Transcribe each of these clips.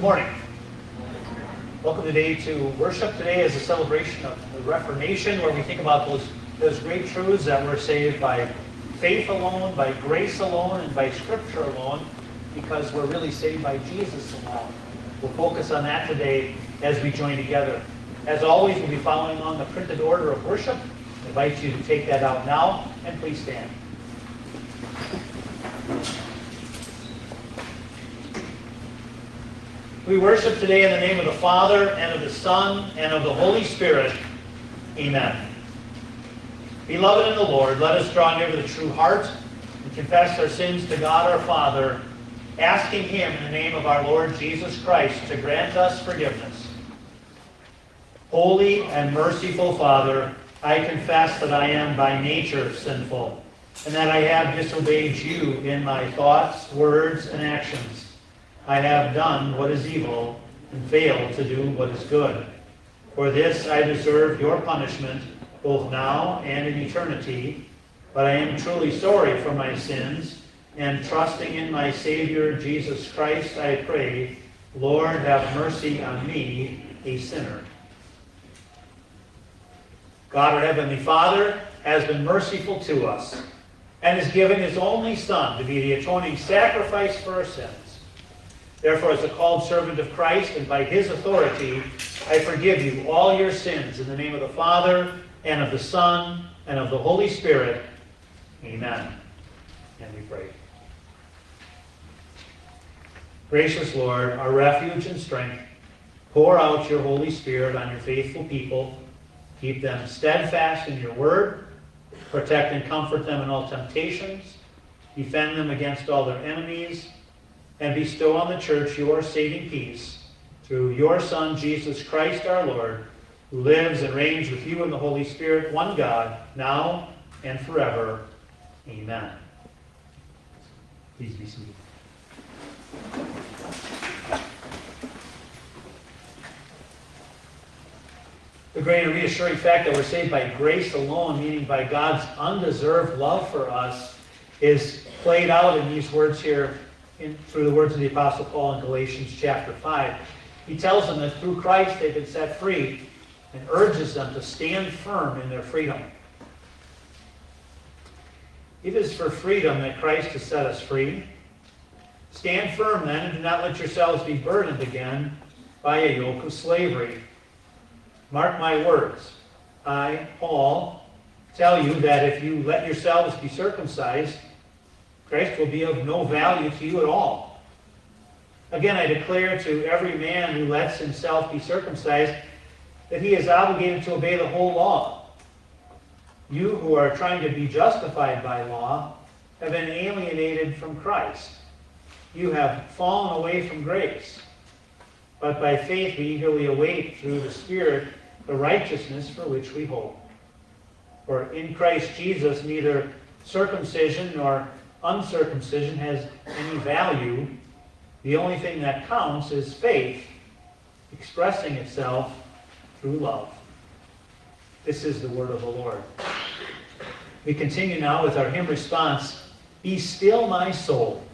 Good morning. Welcome today to worship. Today is a celebration of the Reformation where we think about those, those great truths that we're saved by faith alone, by grace alone, and by Scripture alone because we're really saved by Jesus alone. We'll focus on that today as we join together. As always, we'll be following on the printed order of worship. I invite you to take that out now and please stand. We worship today in the name of the Father, and of the Son, and of the Holy Spirit. Amen. Beloved in the Lord, let us draw near with a true heart and confess our sins to God our Father, asking Him in the name of our Lord Jesus Christ to grant us forgiveness. Holy and merciful Father, I confess that I am by nature sinful, and that I have disobeyed you in my thoughts, words, and actions. I have done what is evil and failed to do what is good. For this I deserve your punishment, both now and in eternity. But I am truly sorry for my sins, and trusting in my Savior Jesus Christ, I pray, Lord, have mercy on me, a sinner. God, our Heavenly Father, has been merciful to us and has given his only Son to be the atoning sacrifice for our sins. Therefore, as a called servant of Christ and by his authority, I forgive you all your sins in the name of the Father, and of the Son, and of the Holy Spirit. Amen. And we pray. Gracious Lord, our refuge and strength, pour out your Holy Spirit on your faithful people. Keep them steadfast in your word. Protect and comfort them in all temptations. Defend them against all their enemies and bestow on the church your saving peace through your Son, Jesus Christ our Lord, who lives and reigns with you in the Holy Spirit, one God, now and forever. Amen. Please be seated. The great and reassuring fact that we're saved by grace alone, meaning by God's undeserved love for us, is played out in these words here in, through the words of the Apostle Paul in Galatians chapter 5. He tells them that through Christ they've been set free and urges them to stand firm in their freedom. It is for freedom that Christ has set us free. Stand firm then and do not let yourselves be burdened again by a yoke of slavery. Mark my words. I, Paul, tell you that if you let yourselves be circumcised, Christ will be of no value to you at all. Again, I declare to every man who lets himself be circumcised that he is obligated to obey the whole law. You who are trying to be justified by law have been alienated from Christ. You have fallen away from grace. but by faith we eagerly await through the Spirit the righteousness for which we hope. For in Christ Jesus neither circumcision nor uncircumcision has any value. The only thing that counts is faith expressing itself through love. This is the word of the Lord. We continue now with our hymn response Be still, my soul.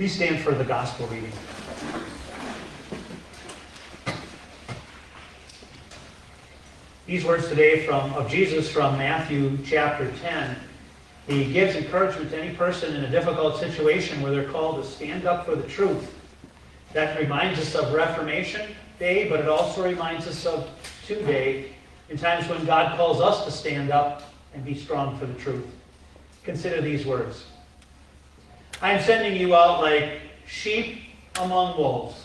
Please stand for the gospel reading. These words today from, of Jesus from Matthew chapter 10. He gives encouragement to any person in a difficult situation where they're called to stand up for the truth. That reminds us of Reformation Day, but it also reminds us of today, in times when God calls us to stand up and be strong for the truth. Consider these words. I am sending you out like sheep among wolves.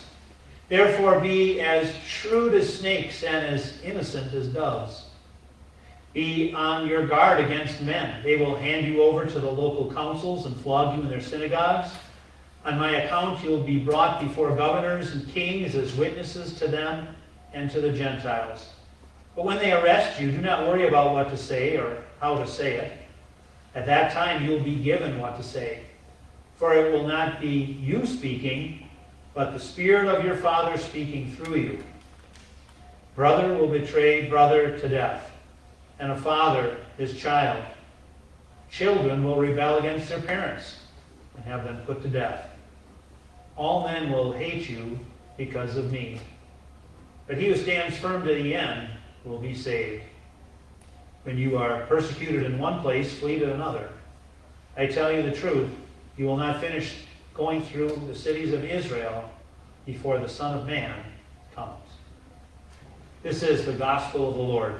Therefore, be as shrewd as snakes and as innocent as doves. Be on your guard against men. They will hand you over to the local councils and flog you in their synagogues. On my account, you will be brought before governors and kings as witnesses to them and to the Gentiles. But when they arrest you, do not worry about what to say or how to say it. At that time, you will be given what to say for it will not be you speaking, but the Spirit of your Father speaking through you. Brother will betray brother to death, and a father his child. Children will rebel against their parents and have them put to death. All men will hate you because of me. But he who stands firm to the end will be saved. When you are persecuted in one place, flee to another. I tell you the truth you will not finish going through the cities of Israel before the Son of Man comes. This is the gospel of the Lord.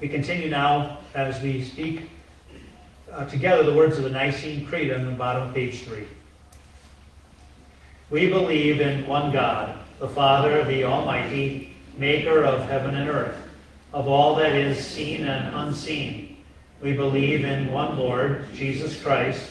We continue now as we speak uh, together the words of the Nicene Creed on the bottom of page 3. We believe in one God, the Father, the Almighty, maker of heaven and earth, of all that is seen and unseen. We believe in one Lord, Jesus Christ,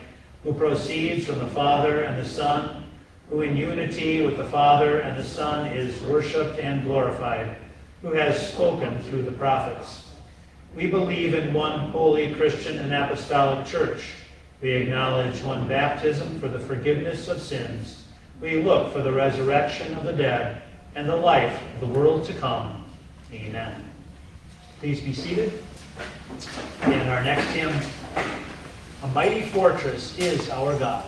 who proceeds from the Father and the Son, who in unity with the Father and the Son is worshiped and glorified, who has spoken through the prophets. We believe in one holy Christian and apostolic church. We acknowledge one baptism for the forgiveness of sins. We look for the resurrection of the dead and the life of the world to come. Amen. Please be seated. And our next hymn a mighty fortress is our God.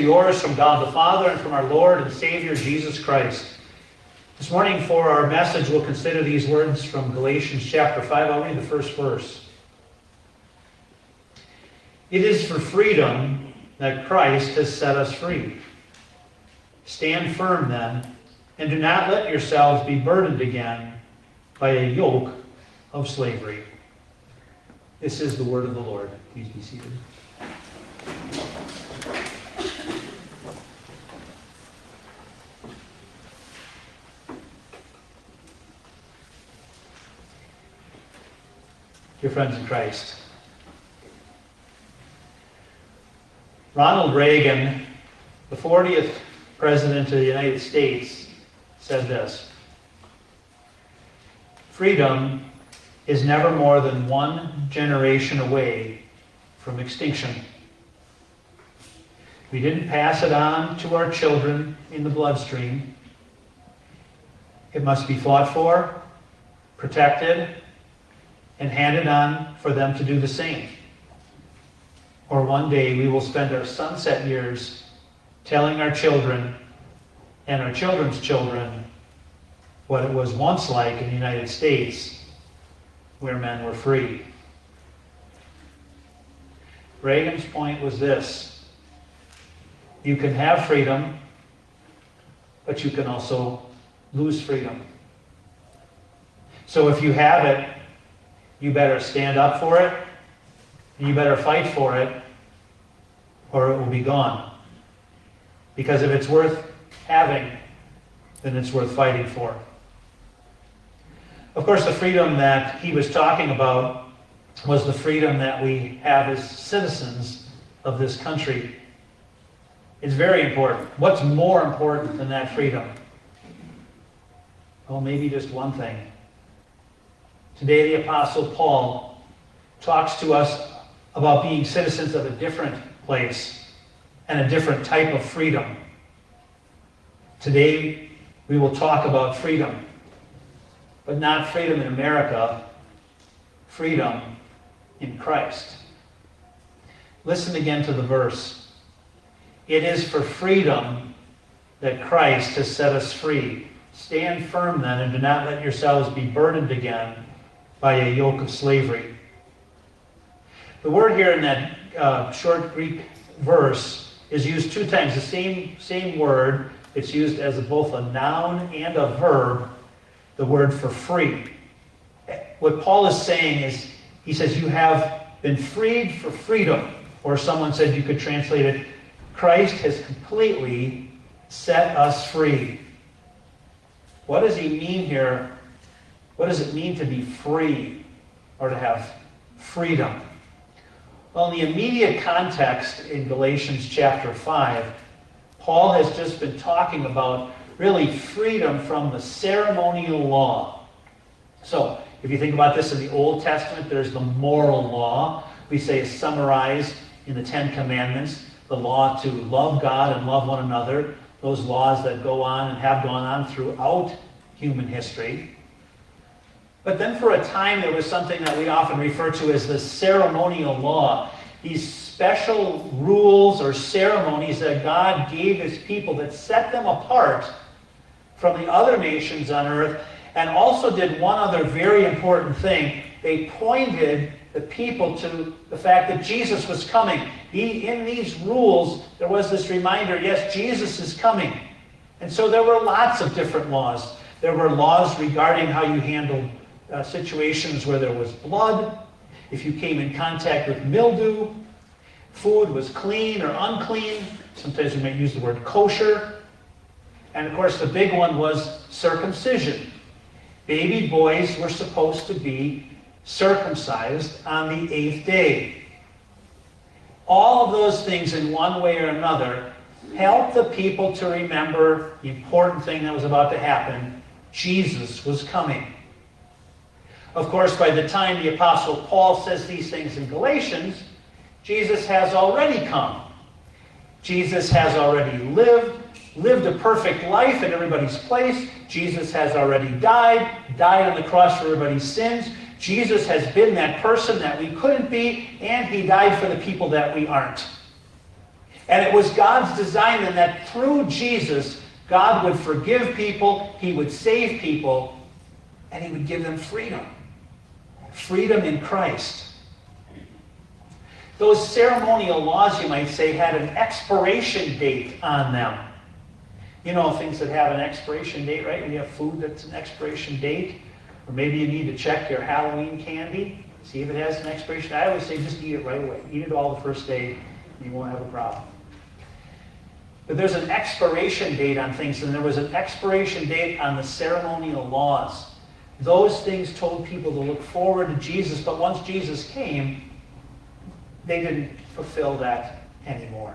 Yours from God the Father and from our Lord and Savior Jesus Christ. This morning, for our message, we'll consider these words from Galatians chapter 5. I'll read the first verse. It is for freedom that Christ has set us free. Stand firm then, and do not let yourselves be burdened again by a yoke of slavery. This is the word of the Lord. Please be seated. Dear friends in Christ, Ronald Reagan, the 40th President of the United States, said this Freedom is never more than one generation away from extinction. We didn't pass it on to our children in the bloodstream. It must be fought for, protected, and hand it on for them to do the same. Or one day we will spend our sunset years telling our children and our children's children what it was once like in the United States where men were free. Reagan's point was this you can have freedom, but you can also lose freedom. So if you have it, you better stand up for it, and you better fight for it, or it will be gone. Because if it's worth having, then it's worth fighting for. Of course, the freedom that he was talking about was the freedom that we have as citizens of this country. It's very important. What's more important than that freedom? Well, maybe just one thing Today, the Apostle Paul talks to us about being citizens of a different place and a different type of freedom. Today, we will talk about freedom, but not freedom in America, freedom in Christ. Listen again to the verse. It is for freedom that Christ has set us free. Stand firm then, and do not let yourselves be burdened again by a yoke of slavery. The word here in that uh, short Greek verse is used two times. The same, same word. It's used as both a noun and a verb, the word for free. What Paul is saying is, he says, You have been freed for freedom. Or someone said you could translate it, Christ has completely set us free. What does he mean here what does it mean to be free or to have freedom? Well, in the immediate context in Galatians chapter 5, Paul has just been talking about really freedom from the ceremonial law. So, if you think about this in the Old Testament, there's the moral law. We say is summarized in the Ten Commandments the law to love God and love one another, those laws that go on and have gone on throughout human history. But then for a time, there was something that we often refer to as the ceremonial law. These special rules or ceremonies that God gave his people that set them apart from the other nations on earth, and also did one other very important thing. They pointed the people to the fact that Jesus was coming. He, in these rules, there was this reminder yes, Jesus is coming. And so there were lots of different laws. There were laws regarding how you handled uh, situations where there was blood, if you came in contact with mildew, food was clean or unclean. Sometimes we might use the word kosher. And of course, the big one was circumcision. Baby boys were supposed to be circumcised on the eighth day. All of those things, in one way or another, helped the people to remember the important thing that was about to happen Jesus was coming. Of course, by the time the Apostle Paul says these things in Galatians, Jesus has already come. Jesus has already lived, lived a perfect life in everybody's place. Jesus has already died, died on the cross for everybody's sins. Jesus has been that person that we couldn't be, and he died for the people that we aren't. And it was God's design then that through Jesus, God would forgive people, He would save people, and He would give them freedom. Freedom in Christ. Those ceremonial laws, you might say, had an expiration date on them. You know, things that have an expiration date, right? When you have food that's an expiration date, or maybe you need to check your Halloween candy, see if it has an expiration. I always say just eat it right away. Eat it all the first day, and you won't have a problem. But there's an expiration date on things, and there was an expiration date on the ceremonial laws. Those things told people to look forward to Jesus, but once Jesus came, they didn't fulfill that anymore.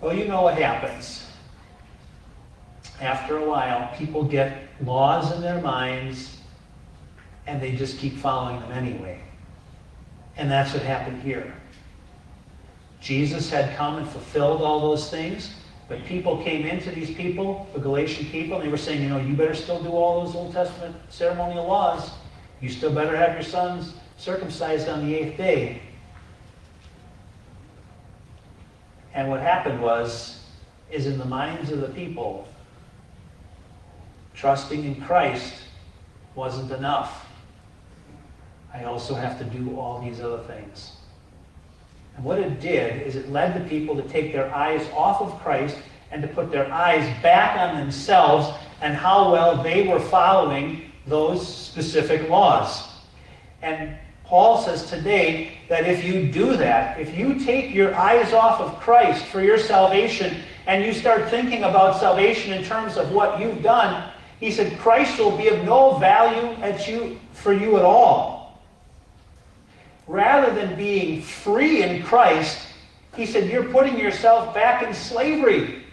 Well, you know what happens. After a while, people get laws in their minds and they just keep following them anyway. And that's what happened here. Jesus had come and fulfilled all those things, but people came into these people, the Galatian people, and they were saying, you know, you better still do all those Old Testament ceremonial laws. You still better have your sons circumcised on the eighth day. And what happened was, is in the minds of the people, trusting in Christ wasn't enough. I also have to do all these other things. And what it did is it led the people to take their eyes off of Christ and to put their eyes back on themselves and how well they were following those specific laws. And Paul says today that if you do that, if you take your eyes off of Christ for your salvation and you start thinking about salvation in terms of what you've done, he said Christ will be of no value at you, for you at all. Rather than being free in Christ, he said you're putting yourself back in slavery.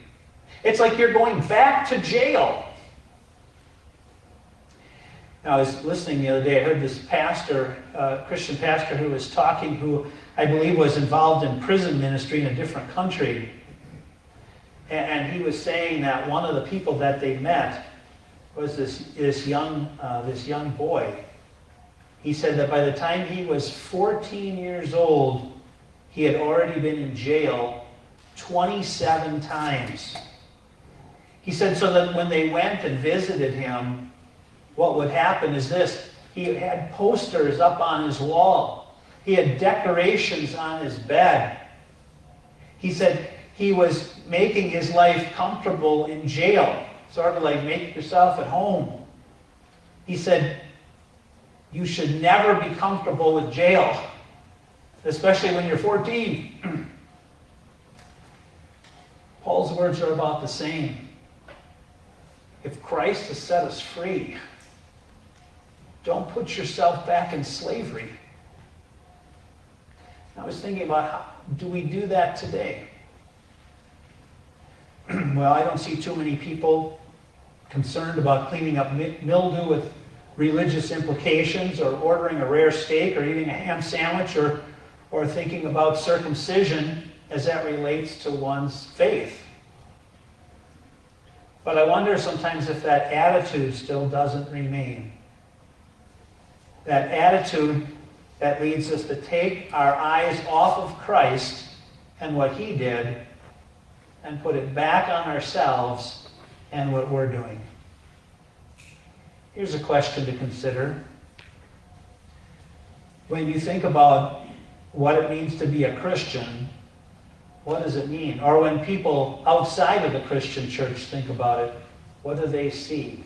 It's like you're going back to jail. Now, I was listening the other day. I heard this pastor, uh, Christian pastor, who was talking, who I believe was involved in prison ministry in a different country. And, he was saying that one of the people that they met was this, this, young, uh, this young boy. He said that by the time he was 14 years old, he had already been in jail 27 times. He said so that when they went and visited him, what would happen is this he had posters up on his wall, he had decorations on his bed. He said he was making his life comfortable in jail, sort of like make yourself at home. He said, You should never be comfortable with jail, especially when you're 14. Paul's words are about the same. If Christ has set us free, don't put yourself back in slavery. I was thinking about how do we do that today? well, I don't see too many people concerned about cleaning up mildew with religious implications or ordering a rare steak or eating a ham sandwich or, or thinking about circumcision as that relates to one's faith. But I wonder sometimes if that attitude still doesn't remain that attitude that leads us to take our eyes off of Christ and what he did and put it back on ourselves and what we're doing. Here's a question to consider. When you think about what it means to be a Christian, what does it mean? Or when people outside of the Christian church think about it, what do they see?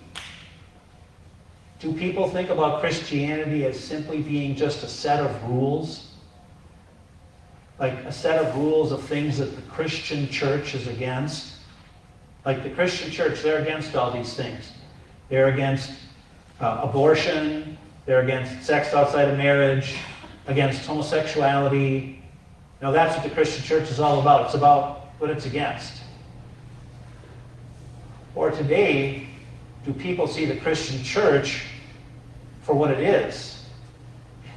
Do people think about Christianity as simply being just a set of rules? Like a set of rules of things that the Christian church is against? Like the Christian church, they're against all these things. They're against uh, abortion, they're against sex outside of marriage, against homosexuality. Now that's what the Christian church is all about. It's about what it's against. Or today, do people see the Christian church for what it is?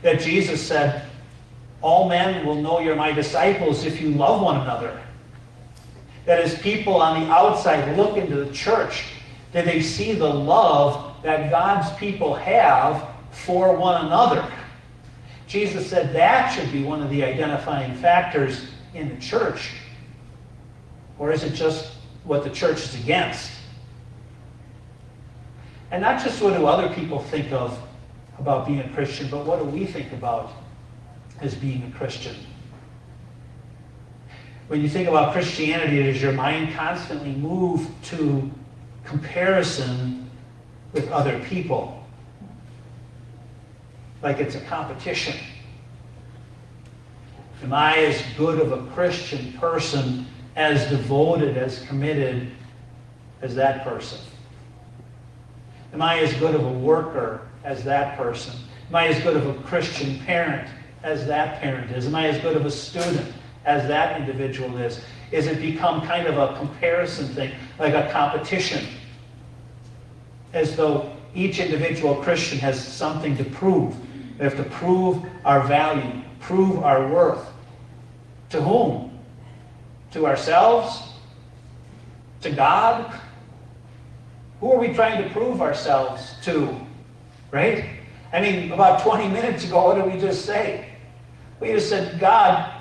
That Jesus said, All men will know you're my disciples if you love one another. That as people on the outside look into the church, that they see the love that God's people have for one another. Jesus said that should be one of the identifying factors in the church? Or is it just what the church is against? And not just what do other people think of about being a Christian, but what do we think about as being a Christian? When you think about Christianity, does your mind constantly move to comparison with other people? Like it's a competition. Am I as good of a Christian person, as devoted, as committed as that person? Am I as good of a worker as that person? Am I as good of a Christian parent as that parent is? Am I as good of a student as that individual is? Is it become kind of a comparison thing, like a competition? As though each individual Christian has something to prove. We have to prove our value, prove our worth. To whom? To ourselves? To God? Who are we trying to prove ourselves to? Right? I mean, about 20 minutes ago, what did we just say? We just said, God,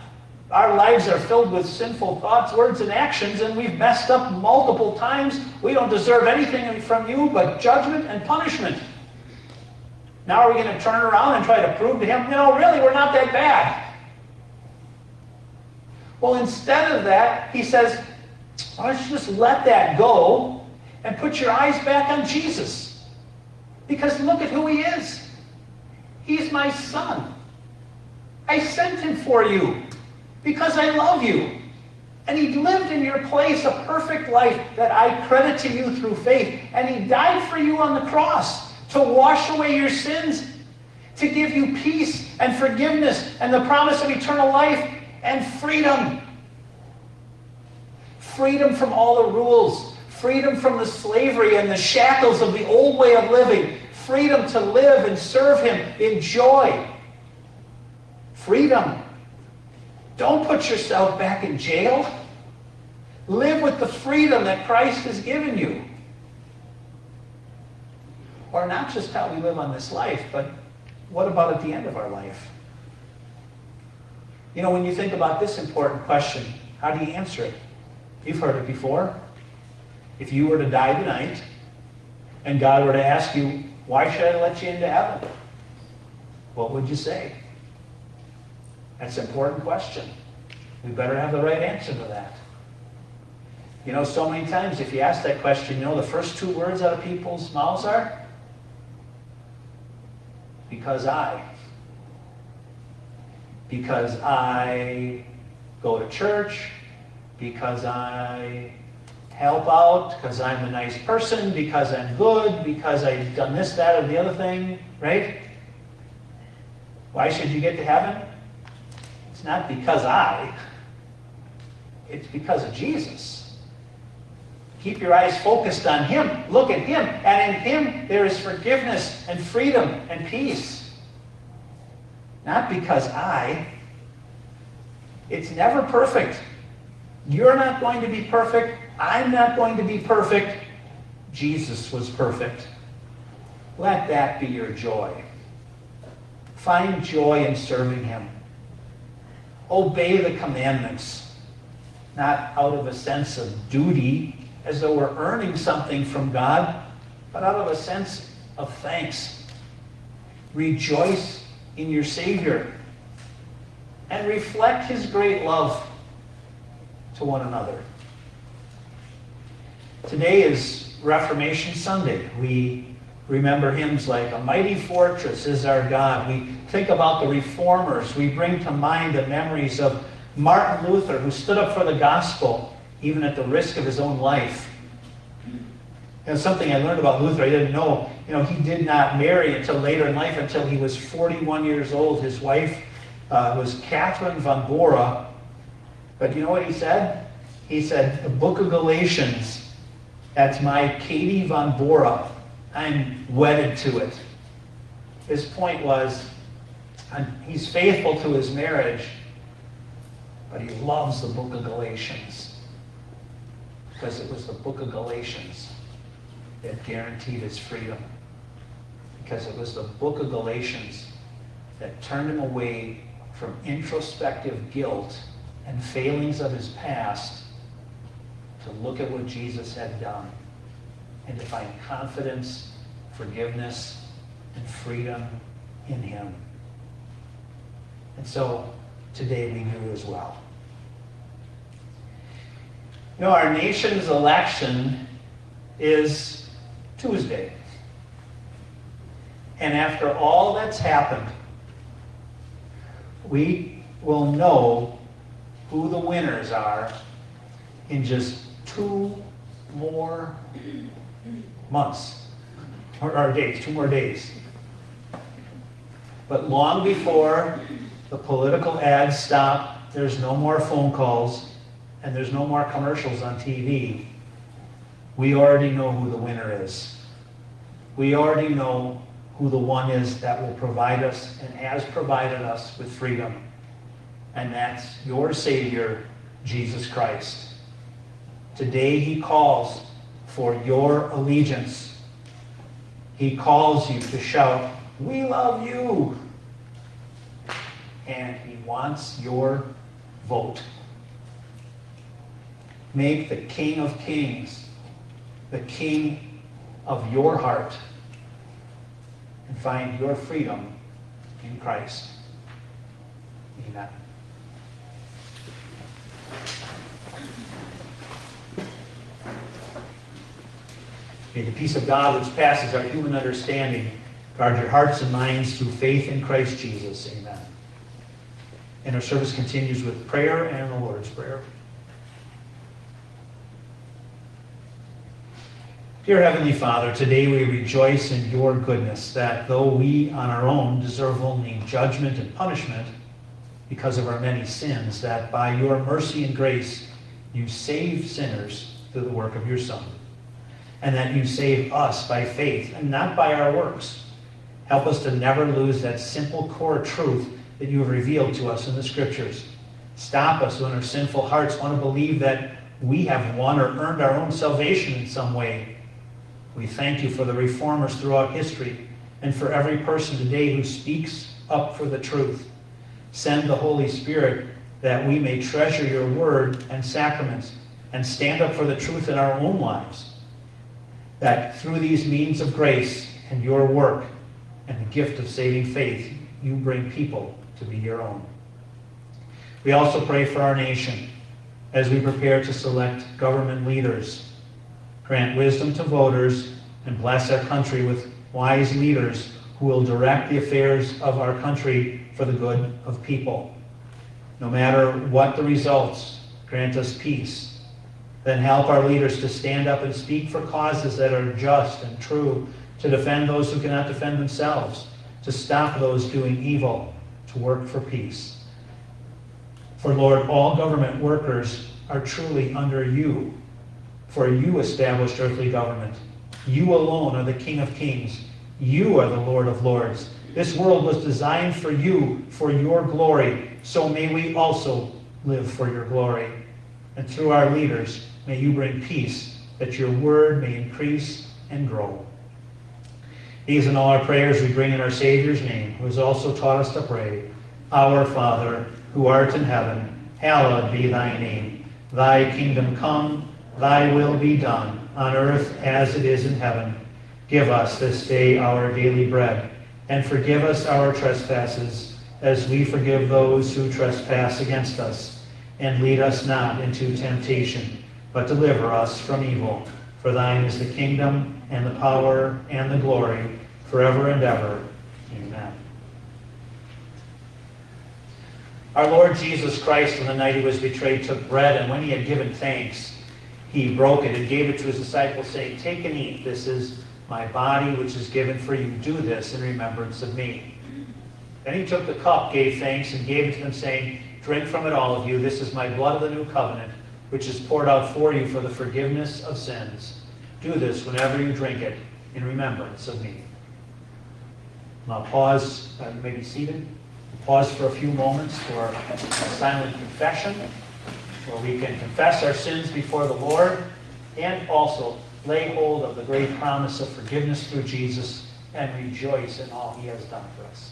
our lives are filled with sinful thoughts, words, and actions, and we've messed up multiple times. We don't deserve anything from you but judgment and punishment. Now are we going to turn around and try to prove to him, no, really, we're not that bad? Well, instead of that, he says, why don't you just let that go and put your eyes back on Jesus? Because look at who he is. He's my son. I sent him for you because I love you. And he lived in your place a perfect life that I credit to you through faith. And he died for you on the cross to wash away your sins, to give you peace and forgiveness and the promise of eternal life and freedom. Freedom from all the rules, freedom from the slavery and the shackles of the old way of living, freedom to live and serve Him in joy. Freedom. Don't put yourself back in jail. Live with the freedom that Christ has given you. Or not just how we live on this life, but what about at the end of our life? You know, when you think about this important question, how do you answer it? You've heard it before. If you were to die tonight, and God were to ask you, why should I let you into heaven? What would you say? That's an important question. We better have the right answer to that. You know, so many times if you ask that question, you know the first two words out of people's mouths are? Because I because I go to church, because I help out, because I'm a nice person, because I'm good, because I've done this, that, or the other thing, right? Why should you get to heaven? It's not because I, it's because of Jesus. Keep your eyes focused on Him. Look at Him. And in Him, there is forgiveness and freedom and peace. Not because I. It's never perfect. You're not going to be perfect. I'm not going to be perfect. Jesus was perfect. Let that be your joy. Find joy in serving him. Obey the commandments, not out of a sense of duty, as though we're earning something from God, but out of a sense of thanks. Rejoice in your Savior and reflect his great love to one another. Today is Reformation Sunday. We remember hymns like A Mighty Fortress is Our God. We think about the reformers. We bring to mind the memories of Martin Luther, who stood up for the gospel even at the risk of his own life. And something I learned about Luther I didn't know. You know, he did not marry until later in life, until he was 41 years old. His wife uh, was Catherine von Bora. But you know what he said? He said, the book of Galatians, that's my Katie von Bora. I'm wedded to it. His point was, he's faithful to his marriage, but he loves the book of Galatians because it was the book of Galatians that guaranteed his freedom. Because it was the book of Galatians that turned him away from introspective guilt and failings of his past to look at what Jesus had done and to find confidence, forgiveness, and freedom in him. And so today we do as well. You know, our nation's election is Tuesday. And after all that's happened, we will know who the winners are in just two more months, or, or days, two more days. But long before the political ads stop, there's no more phone calls, and there's no more commercials on TV, we already know who the winner is. We already know who the one is that will provide us and has provided us with freedom. And that's your Savior, Jesus Christ. Today he calls for your allegiance. He calls you to shout, We love you. And he wants your vote. Make the King of Kings the King of your heart and find your freedom in Christ. Amen. May the peace of God, which passes our human understanding, guard your hearts and minds through faith in Christ Jesus. Amen. And our service continues with prayer and the Lord's Prayer. Dear Heavenly Father, today we rejoice in your goodness that though we on our own deserve only judgment and punishment because of our many sins, that by your mercy and grace you save sinners through the work of your Son and that you save us by faith and not by our works. Help us to never lose that simple core truth that you have revealed to us in the Scriptures. Stop us when our sinful hearts want to believe that we have won or earned our own salvation in some way. We thank you for the reformers throughout history and for every person today who speaks up for the truth. Send the Holy Spirit that we may treasure your word and sacraments and stand up for the truth in our own lives that through these means of grace and your work and the gift of saving faith, you bring people to be your own. We also pray for our nation as we prepare to select government leaders. Grant wisdom to voters and bless our country with wise leaders who will direct the affairs of our country for the good of people. No matter what the results, grant us peace then help our leaders to stand up and speak for causes that are just and true, to defend those who cannot defend themselves, to stop those doing evil, to work for peace. For Lord, all government workers are truly under you, for you established earthly government. You alone are the King of kings. You are the Lord of lords. This world was designed for you, for your glory. So may we also live for your glory. And through our leaders, May you bring peace, that your word may increase and grow. These and all our prayers we bring in our Savior's name, who has also taught us to pray. Our Father, who art in heaven, hallowed be thy name. Thy kingdom come, thy will be done, on earth as it is in heaven. Give us this day our daily bread, and forgive us our trespasses, as we forgive those who trespass against us. And lead us not into temptation but deliver us from evil. For thine is the kingdom, and the power, and the glory, forever and ever. Amen. Our Lord Jesus Christ, on the night he was betrayed, took bread, and when he had given thanks, he broke it and gave it to his disciples, saying, Take and eat. This is my body, which is given for you. Do this in remembrance of me. Then he took the cup, gave thanks, and gave it to them, saying, Drink from it, all of you. This is my blood of the new covenant which is poured out for you for the forgiveness of sins. Do this whenever you drink it in remembrance of me. Now pause, uh, you may be seated. Pause for a few moments for a silent confession, where we can confess our sins before the Lord and also lay hold of the great promise of forgiveness through Jesus and rejoice in all he has done for us.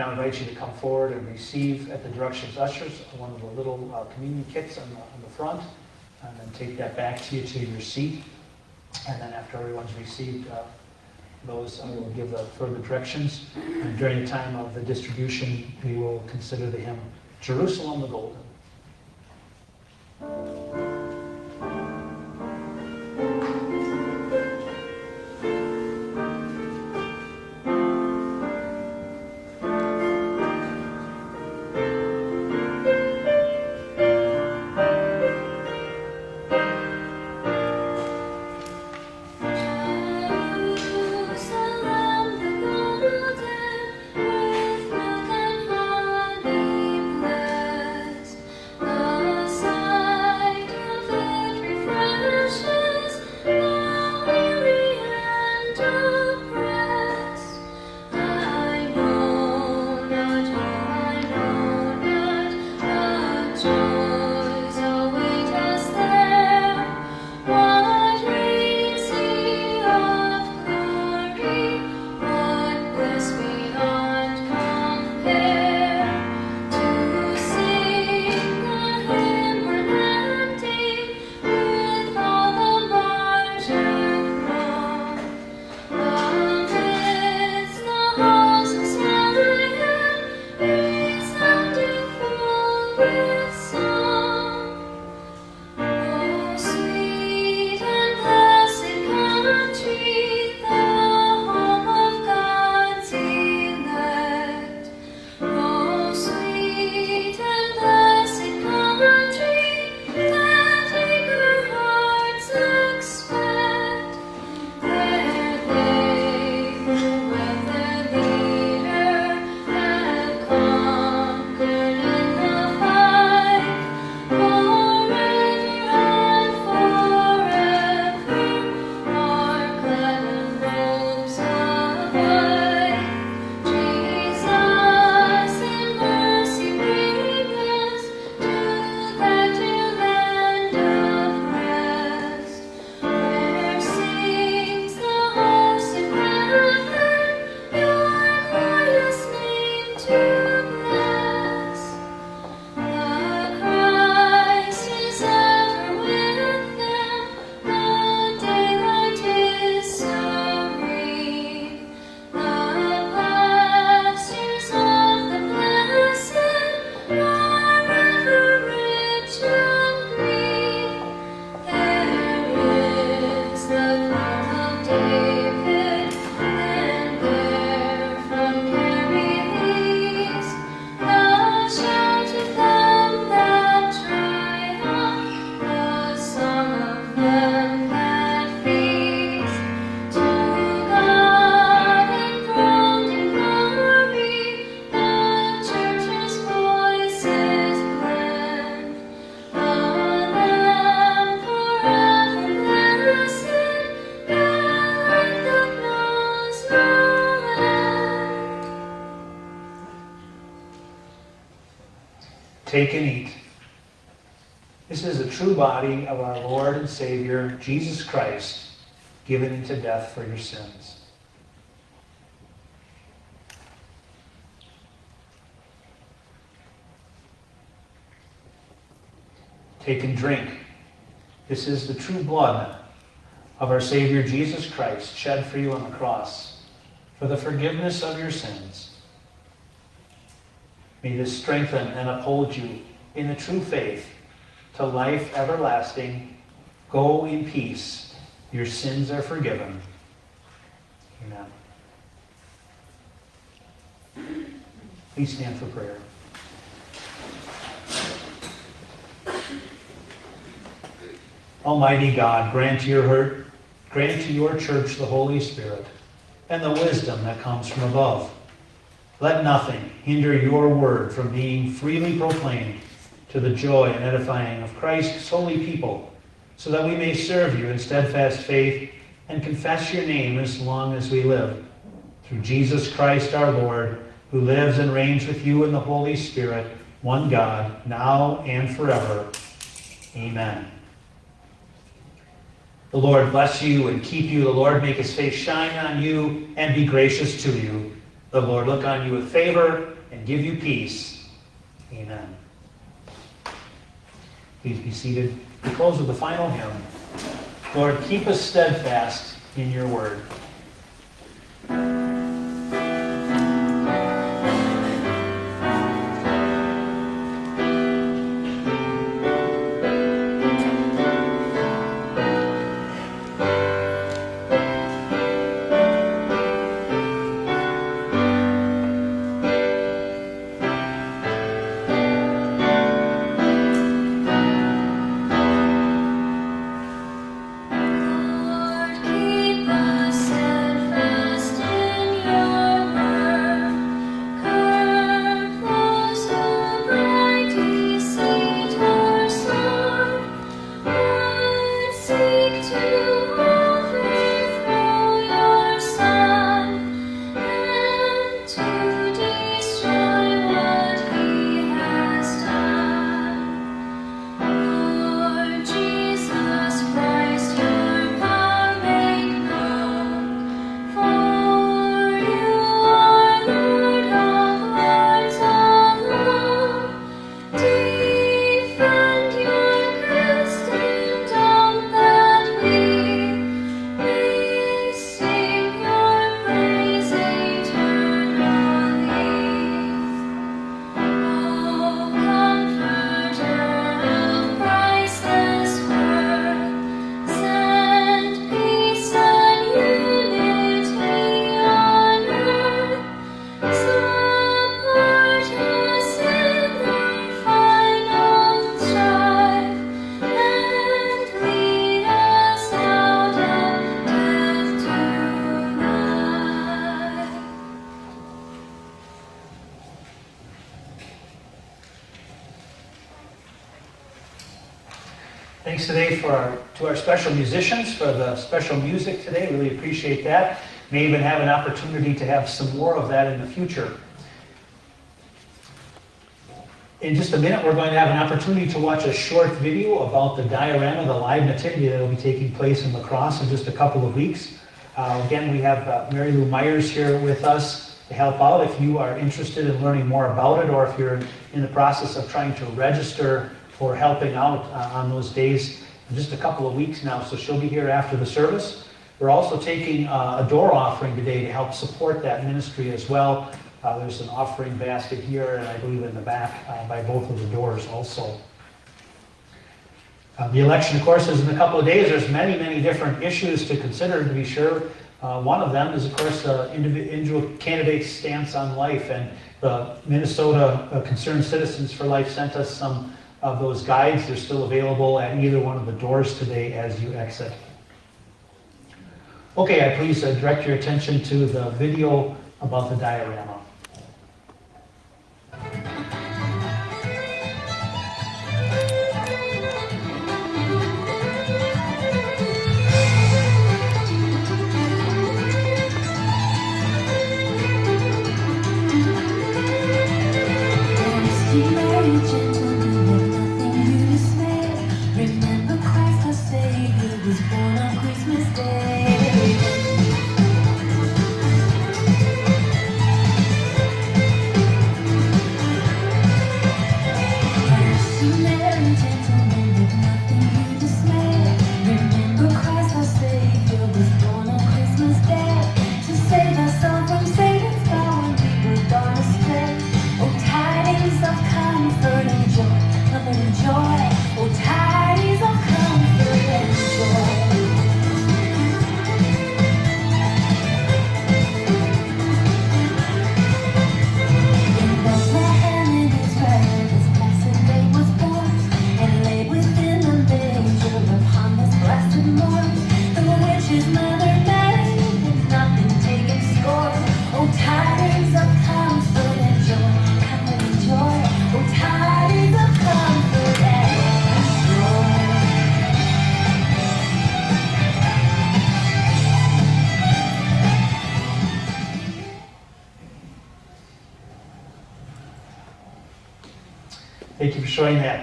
I invite you to come forward and receive at the directions ushers one of the little uh, communion kits on the, on the front, and then take that back to you to your seat. And then after everyone's received uh, those, I will give the further directions. And during the time of the distribution, we will consider the hymn Jerusalem the Golden. Take and eat. This is the true body of our Lord and Savior, Jesus Christ, given into death for your sins. Take and drink. This is the true blood of our Savior Jesus Christ, shed for you on the cross for the forgiveness of your sins. May this strengthen and uphold you in the true faith to life everlasting. Go in peace. Your sins are forgiven. Amen. Please stand for prayer. Almighty God, grant to your hurt, grant to your church the Holy Spirit and the wisdom that comes from above let nothing hinder your word from being freely proclaimed to the joy and edifying of Christ's holy people, so that we may serve you in steadfast faith and confess your name as long as we live. Through Jesus Christ our Lord, who lives and reigns with you in the Holy Spirit, one God, now and forever. Amen. The Lord bless you and keep you. The Lord make his face shine on you and be gracious to you. The Lord look on you with favor and give you peace. Amen. Please be seated. We close with the final hymn. Lord, keep us steadfast in your word. Special musicians for the special music today. Really appreciate that. May even have an opportunity to have some more of that in the future. In just a minute, we're going to have an opportunity to watch a short video about the diorama, the live nativity that will be taking place in La Crosse in just a couple of weeks. Uh, again, we have uh, Mary Lou Myers here with us to help out. If you are interested in learning more about it, or if you're in the process of trying to register for helping out uh, on those days just a couple of weeks now. So she'll be here after the service. We're also taking uh, a door offering today to help support that ministry as well. Uh, there's an offering basket here, and I believe in the back uh, by both of the doors also. Uh, the election, of course, is in a couple of days. There's many, many different issues to consider, to be sure. Uh, one of them is, of course, the individual candidate's stance on life. And the Minnesota Concerned Citizens for Life sent us some of those guides. They're still available at either one of the doors today as you exit. Okay, I please uh, direct your attention to the video about the diorama.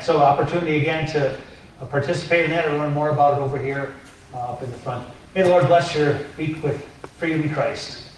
So opportunity again to uh, participate in that or learn more about it over here uh, up in the front. May the Lord bless your week with freedom in Christ.